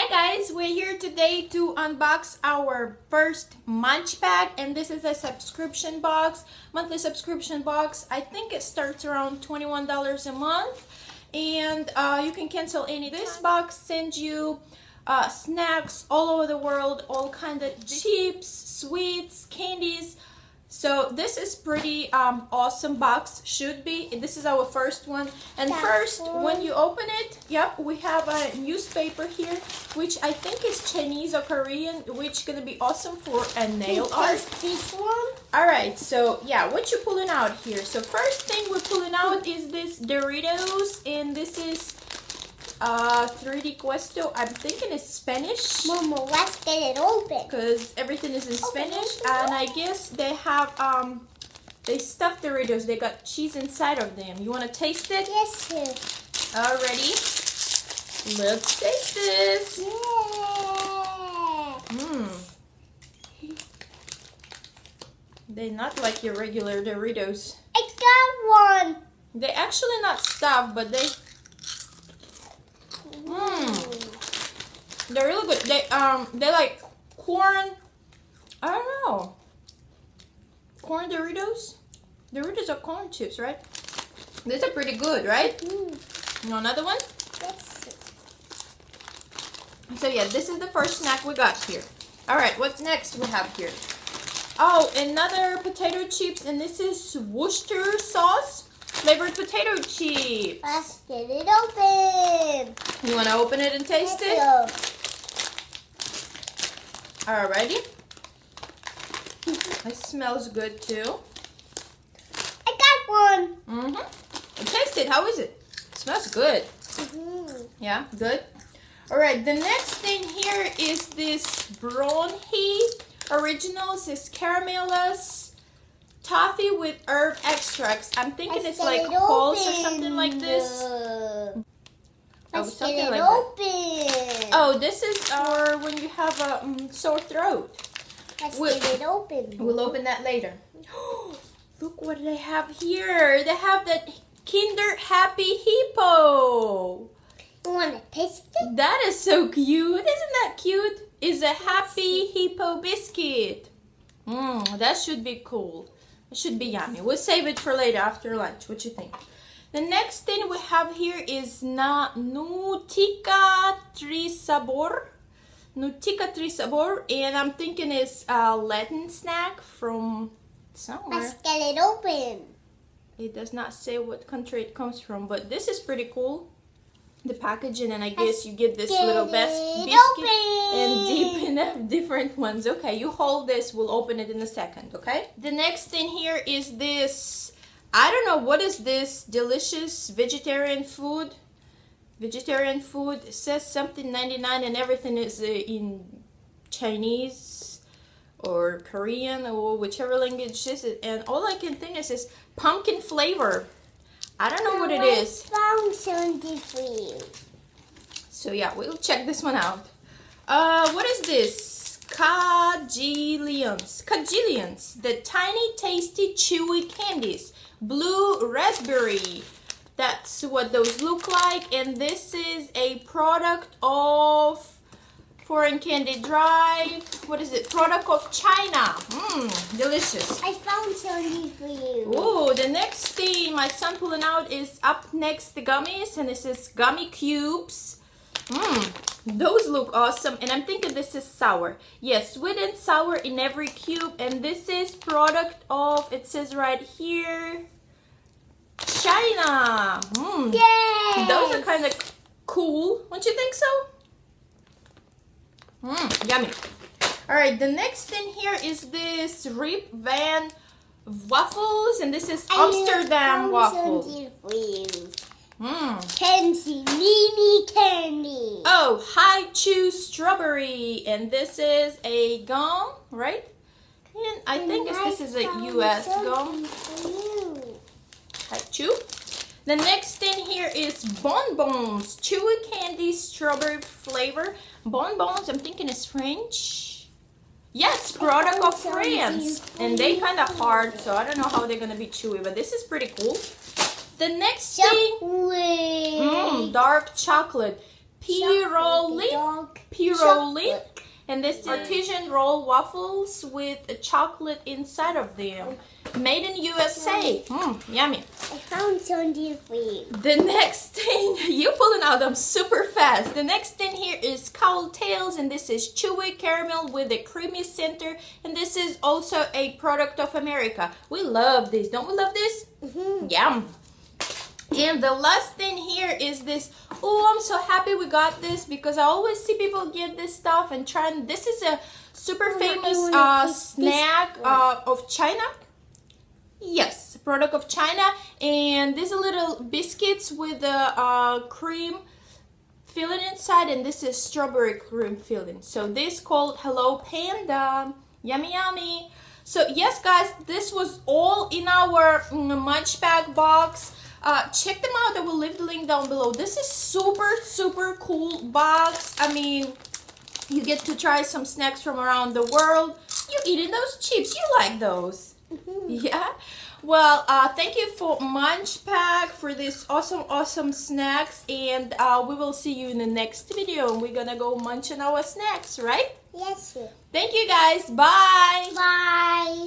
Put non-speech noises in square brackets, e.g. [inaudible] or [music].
Hi guys, we're here today to unbox our first MunchPak and this is a subscription box, monthly subscription box. I think it starts around $21 a month and uh, you can cancel any. This box sends you uh, snacks all over the world, all kind of chips, sweets, candies, so this is pretty um, awesome box, should be. This is our first one. And first, when you open it, yep, we have a newspaper here, which I think is Chinese or Korean, which gonna be awesome for a nail art. This one? Alright, so yeah, what you pulling out here? So first thing we're pulling out is this Doritos, and this is uh, 3D Questo. I'm thinking it's Spanish. Mama, let's get it open. Because everything is in Open, Spanish. And I guess they have, um, they stuffed Doritos. They got cheese inside of them. You want to taste it? Yes, sir. Already. Let's taste this. Yeah. Mmm. They're not like your regular Doritos. I got one. They're actually not stuffed, but they Mm. They're really good. They um they like corn. I don't know. Corn Doritos. Doritos are corn chips, right? These are pretty good, right? Mm. You want another one? Yes. So yeah, this is the first snack we got here. All right, what's next we have here? Oh, another potato chips, and this is Worcester sauce flavored potato chips. Let's get it open. You want to open it and taste it? Alrighty. It smells good too. I got one. Mm-hmm. Taste it. How is it? smells good. Mm-hmm. Yeah, good. Alright, the next thing here is this Bronhi Originals. This caramelous toffee with herb extracts. I'm thinking Let's it's like it pulse or something like this. Oh, Let's something get it like that. Oh, this is our when you have a um, sore throat. Let's we'll- get it open. We'll open that later. [gasps] Look what they have here. They have that Kinder Happy Hippo. You want to taste it? That is so cute. Isn't that cute? Is a Happy Hippo biscuit. Mmm, that should be cool. It should be yummy. We'll save it for later after lunch. What you think? The next thing we have here is na Nutica Trisabor. Nutica Trisabor, and I'm thinking it's a Latin snack from somewhere. Let's get it open. It does not say what country it comes from, but this is pretty cool. The packaging, and I guess you get this Get little best biscuit open. and deep [laughs] enough different ones. Okay, you hold this. We'll open it in a second. Okay. The next thing here is this. I don't know what is this delicious vegetarian food. Vegetarian food it says something 99 and everything is uh, in Chinese or Korean or whichever language is it. And all I can think is is pumpkin flavor. I don't know what it is. Is. found something for you. So yeah, we'll check this one out. Uh, what is this? Cajillions. Cajillions. The tiny, tasty, chewy candies. Blue raspberry. That's what those look like. And this is a product of Foreign Candy Drive. What is it? Product of China. Mmm, delicious. I found something for you. Oh, the next thing my son pulling out is up next the gummies, and this is gummy cubes. Mmm, those look awesome, and I'm thinking this is sour. Yes, sweet and sour in every cube, and this is product of. It says right here, China. Mm. Yay! those are kind of cool. Don't you think so? Mmm, yummy. All right, the next thing here is this Rip Van Wafels, and this is Amsterdam found waffle. Mmm. Candy, mini candy. Oh, Hi-Chew strawberry, and this is a gum, right? And I think this is a U.S. gum. High chew. The next thing here is bonbons, chewy candy, strawberry flavor. Bonbons, I'm thinking it's French. Yes, product of France, and they kind of hard, so I don't know how they're gonna be chewy, but this is pretty cool. The next thing, Chocolate. mm, dark chocolate, Chocolate, Piroli, dog. rolly. And this is artisan roll waffles with a chocolate inside of them. Made in USA. Mm, yummy. I found something for you. The next [laughs] thing, you're pulling out them super fast. The next thing here is Cow Tales, and this is chewy caramel with a creamy center. And this is also a product of America. We love this. Don't we love this? Mm-hmm. Yum. And the last thing here is this. Oh, I'm so happy we got this because I always see people get this stuff and try. And this is a super famous uh, snack uh, of China. Yes, product of China. And these are little biscuits with the uh, cream filling inside, and this is strawberry cream filling. So this called Hello Panda. Yummy, yummy. So yes, guys, this was all in our mm, MunchPak box. Uh, check them out. I will leave the link down below. This is super, super cool box. I mean, you get to try some snacks from around the world. You eating those chips? You like those? [laughs] Yeah. Well, uh, thank you for MunchPak for this awesome, awesome snacks, and uh, we will see you in the next video. And we're gonna go munching our snacks, right? Yes, sir. Thank you, guys. Bye. Bye.